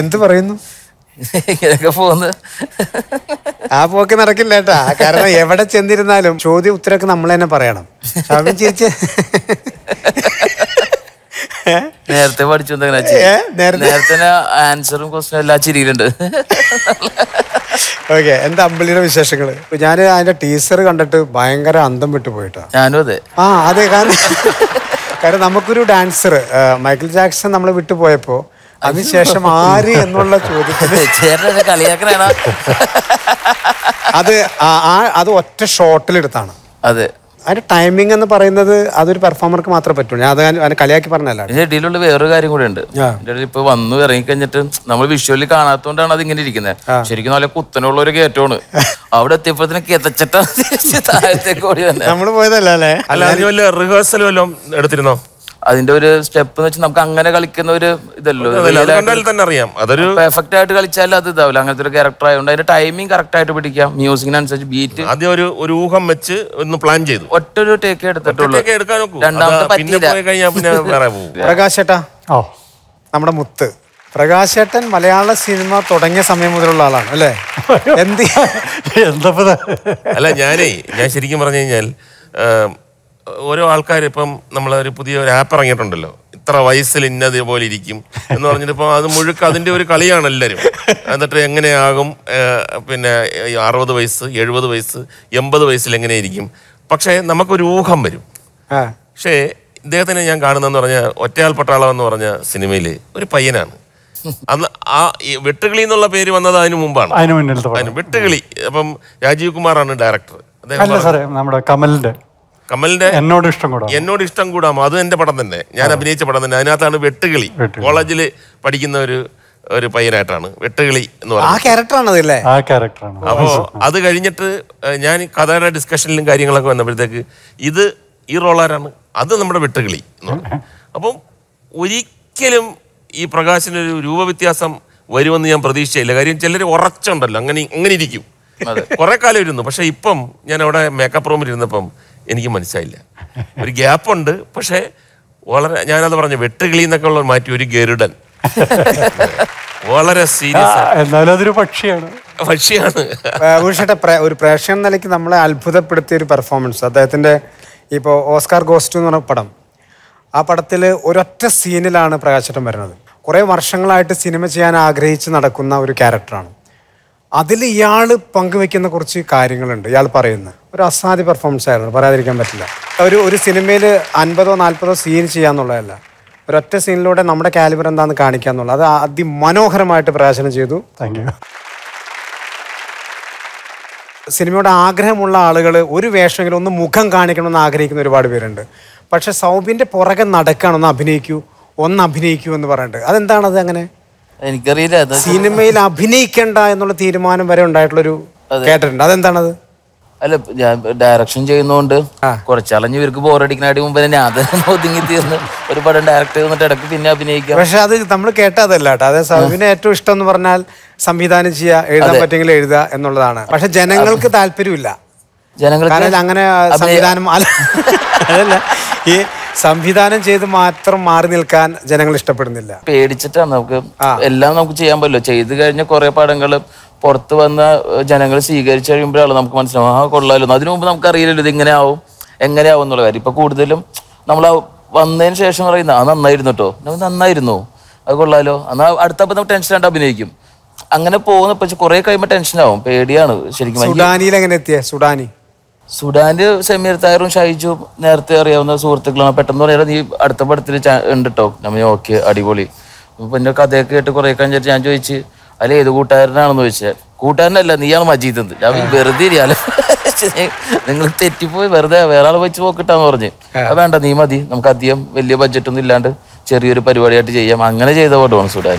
എന്ത് പറയുന്നു? ഇങ്ങനെയൊക്കെ പോകുന്നത് ആ പോക്ക് നടക്കില്ല കേട്ടാ. കാരണം എവിടെ ചെന്നിരുന്നാലും ചോദ്യ ഉത്തരമൊക്കെ നമ്മൾ തന്നെ പറയണം. ഷാബിൻ ചേച്ചി. നേരത്തെ പഠിച്ചു? നേരത്തെ? ആൻസറും ക്വസ്റ്റിനും എല്ലാം ചിരിയിലുണ്ട്. ഓക്കെ എന്താ അമ്പിളിയുടെ വിശേഷങ്ങൾ? ഞാൻ അതിന്റെ ടീച്ചർ കണ്ടിട്ട് ഭയങ്കര അന്തം വിട്ടു പോയിട്ടാ. ഞാനും അതെ. ആ അതെ കാരണം കാരണം നമുക്കൊരു ഡാൻസർ മൈക്കിൾ ജാക്സൺ നമ്മൾ വിട്ടുപോയപ്പോ അതിനുശേഷം ആര് എന്നുള്ള ചോദ്യത്തിന് ചേട്ടനെ കളിയാക്കണേണ അത് അത് ഒറ്റ ഷോട്ടിലെടുത്താണ്. അതെ. അതിന്റെ ടൈമിംഗ് എന്ന് പറയുന്നത് അതൊരു പെർഫോമർക്ക് മാത്രമേ പറ്റുള്ളൂ ഞാൻ അത് കളിയാക്കി പറഞ്ഞല്ല ഇതിന്റെ ഇടയിലുള്ള വേറൊരു കാര്യം കൂടെ ഉണ്ട്. ഇതിന്റെ ഇടയിൽ ഇപ്പൊ വന്നു ഇറങ്ങി കഴിഞ്ഞിട്ട് നമ്മൾ വിഷ്വലി കാണാത്തോണ്ടാണ് അത് ഇങ്ങനെ ഇരിക്കുന്നത് ശരിക്കും നല്ല കുത്തനുള്ള ഒരു കയറ്റമാണ് അവിടെ എത്തിയപ്പോഴത്തേന് കിതച്ചിട്ട തിരിച്ച് താഴത്തേക്ക് ഓടി തന്നെ നമ്മൾ പോയതല്ലേ അല്ലേ? അല്ല അതിന് വല്ല റിഹേഴ്സൽ വല്ലതും എടുത്തിരുന്നോ? അതിന്റെ ഒരു സ്റ്റെപ്പ് എന്ന് വെച്ചാൽ നമുക്ക് അങ്ങനെ കളിക്കുന്ന ഒരു ഇതല്ലോ. തന്നെ അറിയാം. അതൊരു പെർഫെക്റ്റ് ആയിട്ട് കളിച്ചാൽ അത് ഇതാവില്ല. അങ്ങനത്തെ ഒരു ക്യാരക്ടർ ആയതുകൊണ്ട് അതിന്റെ ടൈമിംഗ് കറക്റ്റ് ആയിട്ട് പിടിക്കാം. മ്യൂസിക്കിനനുസരിച്ച് ബീറ്റ് ആദ്യം ഒരു ഒരു ഊഹം വെച്ച് ഒന്ന് പ്ലാൻ ചെയ്തു. ഒറ്റ ഒരു ടേക്ക് എടുത്തിട്ടുള്ളൂ രണ്ടാമത്തെ അതാ പിന്നെ പറ്റിയില്ല. പോയി കഴിഞ്ഞാൽ പിന്നെ വേറെ പോകും. പ്രകാശ് ഓ. നമ്മുടെ മുത്ത്. പ്രകാശേട്ടൻ മലയാള സിനിമ തുടങ്ങിയ സമയം മുതലുള്ള ആളാണ് അല്ലേ? എന്ത് എന്താ അല്ല ഞാനേ ഞാൻ ശരിക്കും പറഞ്ഞു കഴിഞ്ഞാൽ ഓരോ ആൾക്കാർ ഇപ്പം നമ്മളൊരു പുതിയ ഒരു ആപ്പ് ഇറങ്ങിയിട്ടുണ്ടല്ലോ. ഇത്ര വയസ്സിൽ ഇന്നത് പോലെ ഇരിക്കും എന്ന് പറഞ്ഞിട്ട് ഇപ്പം അത് മുഴുക്ക അതിന്റെ ഒരു കളിയാണ് എല്ലാവരും. എന്നിട്ട് എങ്ങനെയാകും പിന്നെ അറുപത് വയസ്സ് എഴുപത് വയസ്സ് എൺപത് വയസ്സിൽ എങ്ങനെ ഇരിക്കും. പക്ഷേ നമുക്കൊരു ഊഹം വരും. പക്ഷേ ഇദ്ദേഹത്തിനെ ഞാൻ കാണുന്നതെന്ന് പറഞ്ഞാൽ ഒറ്റയാൽ പട്ടാളം എന്ന് പറഞ്ഞ സിനിമയിൽ ഒരു പയ്യനാണ്. അന്ന് ആ വെട്ടുകിളി എന്നുള്ള പേര് വന്നത് അതിന് മുമ്പാണ്. വെട്ടുകിളി. അപ്പം രാജീവ് കുമാറാണ് ഡയറക്ടർ. അദ്ദേഹം നമ്മുടെ കമലിന്റെ കമലിന്റെ എന്നോട് ഇഷ്ടം കൂടാ. എന്നോട് ഇഷ്ടം കൂടാമോ അത് എന്റെ പടം തന്നെ. ഞാൻ അഭിനയിച്ച പടം തന്നെ. അതിനകത്താണ് വെട്ടുകിളി. കോളേജിൽ പഠിക്കുന്ന ഒരു ഒരു പയ്യനായിട്ടാണ്. വെട്ടുകിളി എന്ന് ആ പറയുന്നത് അപ്പോ അല്ലേ? ആ ക്യാരക്ടറാണ്. അപ്പോൾ അത് കഴിഞ്ഞിട്ട് ഞാൻ കഥയുടെ ഡിസ്കഷനിലും കാര്യങ്ങളൊക്കെ വന്നപ്പോഴത്തേക്ക് ഇത് ഈ റോളാരാണ്. അത് നമ്മുടെ വെട്ടുകിളി എന്ന് പറഞ്ഞു. അപ്പം ഒരിക്കലും ഈ പ്രകാശിനൊരു രൂപവ്യത്യാസം വരുമെന്ന് ഞാൻ പ്രതീക്ഷയില്ല കാര്യം ചിലർ ഉറച്ചുണ്ടല്ലോ. അങ്ങനെ അങ്ങനെ ഇരിക്കും. കുറെ കാലം ഇരുന്നു. പക്ഷെ ഇപ്പം ഞാൻ അവിടെ മേക്കപ്പ് റൂമിൽ ഇരുന്നപ്പം എനിക്ക് മനസ്സിലായില്ല. ഒരു ഗ്യാപ്പുണ്ട് പക്ഷേ വളരെ ഞാനത് പറഞ്ഞു വെട്ടുകിളി എന്നൊക്കെ ഉള്ള മാറ്റി ഒരു ഗരുഡൻ. വളരെ സീരിയസ് എന്നാലും അതൊരു പക്ഷിയാണ്. പക്ഷിയാണ്. ഭൂഷട്ടെ ഒരു പ്രേക്ഷകൻ നിലയ്ക്ക് നമ്മളെ അത്ഭുതപ്പെടുത്തിയ ഒരു പെർഫോമൻസ് അദ്ദേഹത്തിന്റെ ഇപ്പോൾ ഓസ്കാർ ഗോസ്റ്റ് എന്ന് പറഞ്ഞ പടം. ആ പടത്തിൽ ഒരൊറ്റ സീനിലാണ് പ്രകാശട്ടം വരുന്നത്. കുറേ വർഷങ്ങളായിട്ട് സിനിമ ചെയ്യാൻ ആഗ്രഹിച്ച് നടക്കുന്ന ഒരു ക്യാരക്ടറാണ് അതിൽ ഇയാൾ പങ്കുവെക്കുന്ന കുറച്ച് കാര്യങ്ങളുണ്ട്. ഇയാൾ പറയുന്നത്. ഒരു അസാധ്യ പെർഫോമൻസ് ആയിരുന്നു. പറയാതിരിക്കാൻ പറ്റില്ല. ഒരു ഒരു സിനിമയിൽ അൻപതോ നാൽപ്പതോ സീൻ ചെയ്യാന്നുള്ളതല്ല. ഒരൊറ്റ സീനിലൂടെ നമ്മുടെ കാലിബർ എന്താണെന്ന് കാണിക്കുക എന്നുള്ളത് അത് അതിമനോഹരമായിട്ട് പ്രകാശനം ചെയ്തു. താങ്ക് യു സിനിമയുടെ ആഗ്രഹമുള്ള ആളുകൾ ഒരു വേഷമെങ്കിലും ഒന്ന് മുഖം കാണിക്കണമെന്ന് ആഗ്രഹിക്കുന്ന ഒരുപാട് പേരുണ്ട്. പക്ഷെ സൗബിന്റെ പുറകെ നടക്കണം ഒന്ന് അഭിനയിക്കൂ ഒന്ന് അഭിനയിക്കൂ എന്ന് പറഞ്ഞിട്ട്. അതെന്താണത് അങ്ങനെ? എനിക്കറിയില്ല സിനിമയിൽ അഭിനയിക്കണ്ട എന്നുള്ള തീരുമാനം വരെ ഉണ്ടായിട്ടുള്ളൊരു കേട്ടിട്ടുണ്ട്. അതെന്താണത്? അല്ല ഞാൻ ഡയറക്ഷൻ ചെയ്യുന്നോണ്ട് ആ. കുറച്ചളഞ്ഞ് ഇവർക്ക് ബോറടിക്കുന്നതിന് മുമ്പ് തന്നെ ഞാൻ തന്നെ ഒതുങ്ങി തീർന്ന് ഒരു പടം ഡയറക്ട് ചെയ്തിട്ട് ഇടയ്ക്ക് പിന്നെ അഭിനയിക്കാം. പക്ഷെ അത് നമ്മൾ കേട്ടതല്ല കേട്ടോ. അതായത് സൗബിന് ഏറ്റവും ഇഷ്ടം എന്ന് പറഞ്ഞാൽ സംവിധാനം ചെയ്യുക എഴുതാൻ പറ്റുമെങ്കിൽ എഴുതുക എന്നുള്ളതാണ്. പക്ഷെ ജനങ്ങൾക്ക് താല്പര്യമില്ല. ജനങ്ങൾക്ക് അങ്ങനെ സംവിധാനം അല്ല. അതല്ല. ഈ സംവിധാനം ചെയ്ത് മാത്രം മാറി നിൽക്കാൻ ജനങ്ങൾ ഇഷ്ടപ്പെടുന്നില്ല. പേടിച്ചിട്ടാണ് നമുക്ക് എല്ലാം നമുക്ക് ചെയ്യാൻ പറ്റില്ല. ചെയ്തു കഴിഞ്ഞ കുറെ പടങ്ങൾ പുറത്ത് വന്ന ജനങ്ങൾ സ്വീകരിച്ചു കഴിയുമ്പോഴാണ് നമുക്ക് മനസ്സിലാവും ആ കൊള്ളാലോ. അതിനു മുമ്പ് നമുക്ക് അറിയില്ലല്ലോ ഇത് ഇങ്ങനെ ആവും എങ്ങനെ ആവും എന്നുള്ള കാര്യം. ഇപ്പൊ കൂടുതലും നമ്മൾ വന്നതിന് ശേഷം പറയുന്ന ആ നന്നായിരുന്നു കേട്ടോ നമുക്ക് നന്നായിരുന്നു. അത് കൊള്ളാലോ. എന്നാ അടുത്തപ്പോ നമ്മൾ ടെൻഷൻ ആയിട്ട് അഭിനയിക്കും. അങ്ങനെ പോകുന്ന കുറെ കഴിയുമ്പോൾ ടെൻഷൻ ആവും. പേടിയാണ് ശരിക്കും. സുഡാനിയിൽ എങ്ങനെ എത്തിയ? സുഡാനി. സുഡാന്റെ സമീർ തായറും ഷൈജു നേരത്തെ അറിയാവുന്ന സുഹൃത്തുക്കളാണ്. പെട്ടെന്ന് പറയാം നീ അടുത്ത പടത്തിൽ ഉണ്ട് കേട്ടോ നമ്മ ഓക്കെ അടിപൊളി. അപ്പൊ എന്റെ കഥയൊക്കെ കേട്ട് കുറെ കഴിഞ്ഞിട്ട് ഞാൻ ചോദിച്ച് അല്ല ഏത് കൂട്ടുകാരനാണെന്ന് ചോദിച്ചാൽ കൂട്ടുകാരനല്ല നീയാണ് മജീദ് എന്ന്. ഞാൻ വെറുതെ ഇരിയാലോ. നിങ്ങൾ തെറ്റിപ്പോയി വെറുതെ വേറെ ആൾ വെച്ച് നോക്കിട്ടാന്ന് പറഞ്ഞ്. അത് വേണ്ട നീ മതി. നമുക്ക് അധികം വലിയ ബഡ്ജറ്റ് ഒന്നും ഇല്ലാണ്ട് ചെറിയൊരു പരിപാടിയായിട്ട് ചെയ്യാം. അങ്ങനെ ചെയ്ത പടമാണ് സുഡാൻ